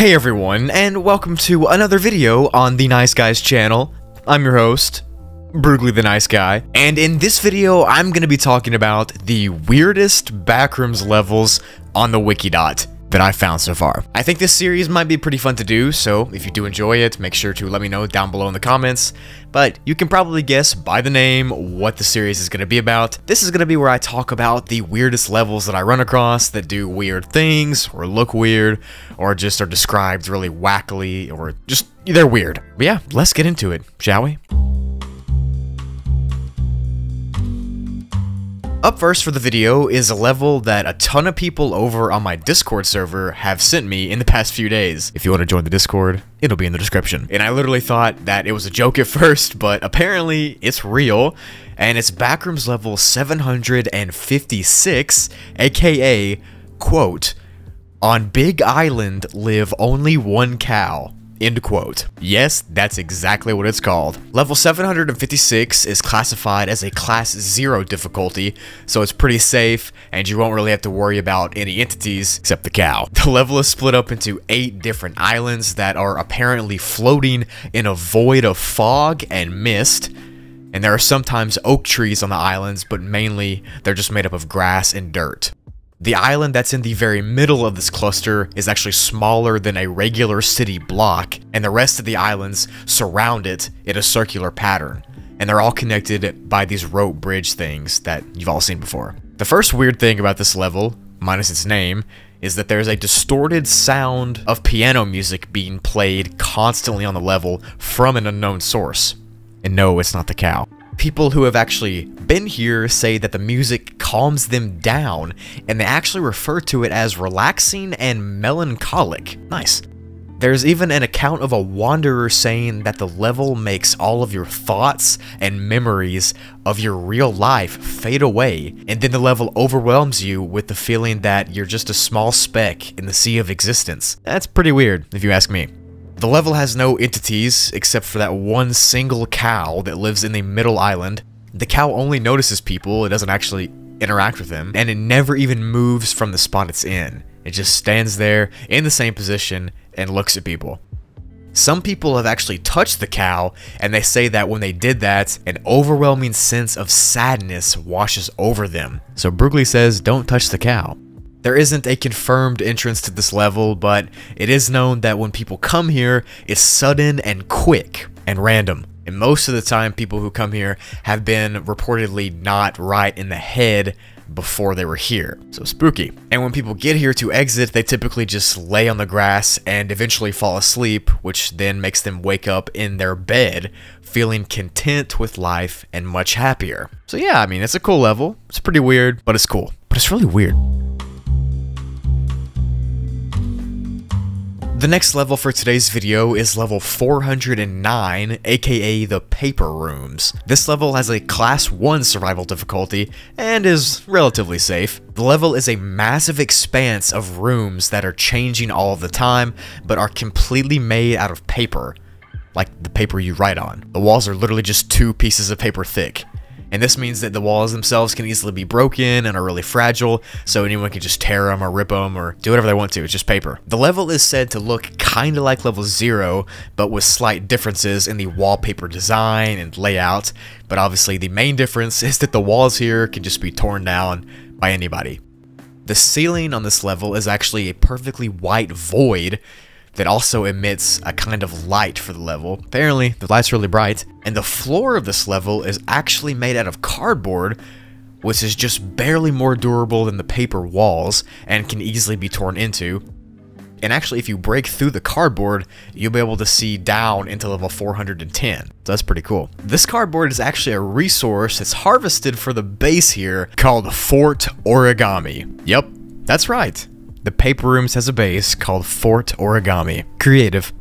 Hey everyone, and welcome to another video on the Nice Guys channel. I'm your host, Broogli the Nice Guy, and in this video I'm going to be talking about the weirdest backrooms levels on the Wikidot that I found so far. I think this series might be pretty fun to do, so if you do enjoy it, make sure to let me know down below in the comments. But you can probably guess by the name what the series is going to be about. This is going to be where I talk about the weirdest levels that I run across that do weird things, or look weird, or just are described really wackily, or just, they're weird. But yeah, let's get into it, shall we? Up first for the video is a level that a ton of people over on my Discord server have sent me in the past few days. If you want to join the Discord, it'll be in the description. And I literally thought that it was a joke at first, but apparently it's real. And it's Backrooms level 756, aka, quote, On Big Island live only one cow. End quote. Yes, that's exactly what it's called. Level 756 is classified as a class 0 difficulty, so it's pretty safe and you won't really have to worry about any entities except the cow. The level is split up into 8 different islands that are apparently floating in a void of fog and mist, and there are sometimes oak trees on the islands, but mainly they're just made up of grass and dirt. The island that's in the very middle of this cluster is actually smaller than a regular city block, and the rest of the islands surround it in a circular pattern. And they're all connected by these rope bridge things that you've all seen before. The first weird thing about this level, minus its name, is that there's a distorted sound of piano music being played constantly on the level from an unknown source. And no, it's not the cow. People who have actually been here say that the music calms them down, and they actually refer to it as relaxing and melancholic. Nice. There's even an account of a wanderer saying that the level makes all of your thoughts and memories of your real life fade away, and then the level overwhelms you with the feeling that you're just a small speck in the sea of existence. That's pretty weird, if you ask me. The level has no entities except for that one single cow that lives in the middle island. The cow only notices people, it doesn't actually interact with them, and it never even moves from the spot it's in. It just stands there in the same position and looks at people. Some people have actually touched the cow, and they say that when they did that, an overwhelming sense of sadness washes over them. So Broogli says, don't touch the cow. There isn't a confirmed entrance to this level, but it is known that when people come here, it's sudden and quick and random. And most of the time, people who come here have been reportedly not right in the head before they were here. So spooky. And when people get here to exit, they typically just lay on the grass and eventually fall asleep, which then makes them wake up in their bed feeling content with life and much happier. So yeah, I mean, it's a cool level. It's pretty weird, but it's cool. But it's really weird. The next level for today's video is level 409, aka the Paper Rooms. This level has a class 1 survival difficulty and is relatively safe. The level is a massive expanse of rooms that are changing all the time, but are completely made out of paper, like the paper you write on. The walls are literally just two pieces of paper thick and this means that the walls themselves can easily be broken and are really fragile, so anyone can just tear them or rip them or do whatever they want to, it's just paper. The level is said to look kinda like level 0, but with slight differences in the wallpaper design and layout, but obviously the main difference is that the walls here can just be torn down by anybody. The ceiling on this level is actually a perfectly white void that also emits a kind of light for the level. Apparently, the light's really bright. And the floor of this level is actually made out of cardboard, which is just barely more durable than the paper walls and can easily be torn into. And actually, if you break through the cardboard, you'll be able to see down into level 410. So that's pretty cool. This cardboard is actually a resource that's harvested for the base here called Fort Origami. Yep, that's right. The Paper Rooms has a base called Fort Origami. Creative.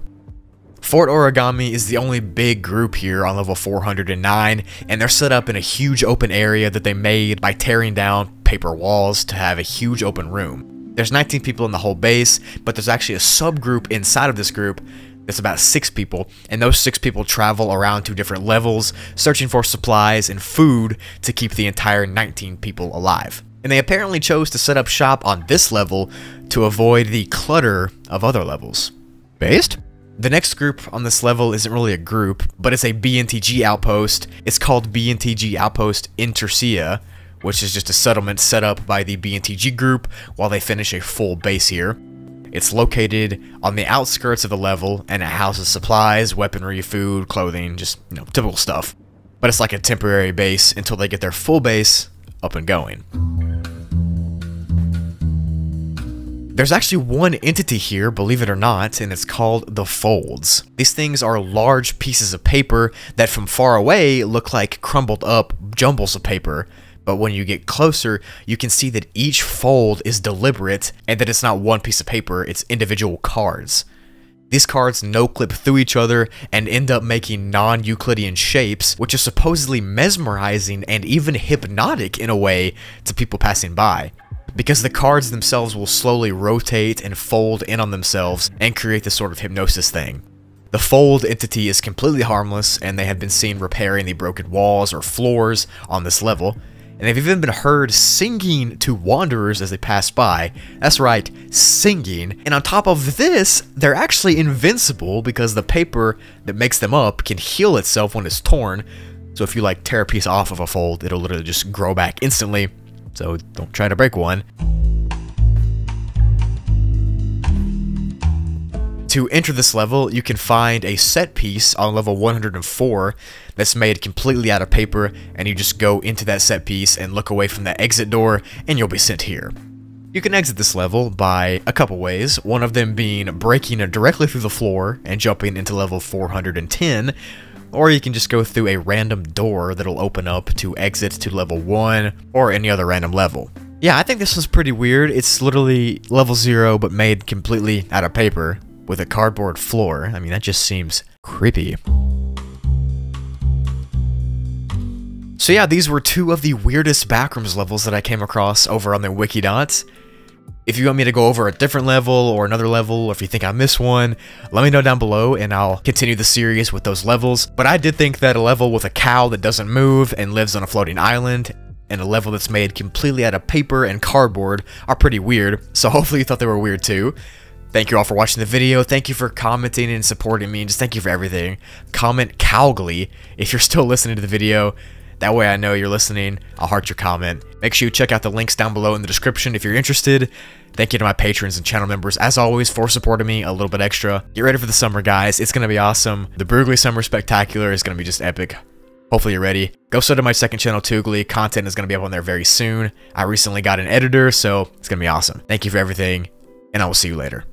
Fort Origami is the only big group here on level 409, and they're set up in a huge open area that they made by tearing down paper walls to have a huge open room. There's 19 people in the whole base, but there's actually a subgroup inside of this group that's about six people, and those six people travel around to different levels, searching for supplies and food to keep the entire 19 people alive and they apparently chose to set up shop on this level to avoid the clutter of other levels. Based? The next group on this level isn't really a group, but it's a BNTG outpost. It's called BNTG Outpost Intercia, which is just a settlement set up by the BNTG group while they finish a full base here. It's located on the outskirts of the level, and it houses supplies, weaponry, food, clothing, just, you know, typical stuff. But it's like a temporary base until they get their full base up and going. There's actually one entity here, believe it or not, and it's called the folds. These things are large pieces of paper that from far away look like crumbled up jumbles of paper, but when you get closer, you can see that each fold is deliberate and that it's not one piece of paper, it's individual cards. These cards no-clip through each other and end up making non-Euclidean shapes, which is supposedly mesmerizing and even hypnotic in a way to people passing by because the cards themselves will slowly rotate and fold in on themselves and create this sort of hypnosis thing. The fold entity is completely harmless, and they have been seen repairing the broken walls or floors on this level, and they've even been heard singing to wanderers as they pass by. That's right, singing. And on top of this, they're actually invincible because the paper that makes them up can heal itself when it's torn. So if you like tear a piece off of a fold, it'll literally just grow back instantly so don't try to break one. To enter this level, you can find a set piece on level 104 that's made completely out of paper, and you just go into that set piece and look away from the exit door, and you'll be sent here. You can exit this level by a couple ways, one of them being breaking directly through the floor and jumping into level 410, or you can just go through a random door that'll open up to exit to level 1 or any other random level. Yeah, I think this was pretty weird. It's literally level 0 but made completely out of paper with a cardboard floor. I mean, that just seems creepy. So yeah, these were two of the weirdest backrooms levels that I came across over on the Wikidot. If you want me to go over a different level or another level, or if you think I missed one, let me know down below and I'll continue the series with those levels. But I did think that a level with a cow that doesn't move and lives on a floating island and a level that's made completely out of paper and cardboard are pretty weird, so hopefully you thought they were weird too. Thank you all for watching the video, thank you for commenting and supporting me, and just thank you for everything. Comment Cowgly if you're still listening to the video. That way I know you're listening. I'll heart your comment. Make sure you check out the links down below in the description if you're interested. Thank you to my patrons and channel members, as always, for supporting me a little bit extra. Get ready for the summer, guys. It's going to be awesome. The Broogli Summer Spectacular is going to be just epic. Hopefully you're ready. Go sub to my second channel, Twoogli. Content is going to be up on there very soon. I recently got an editor, so it's going to be awesome. Thank you for everything, and I will see you later.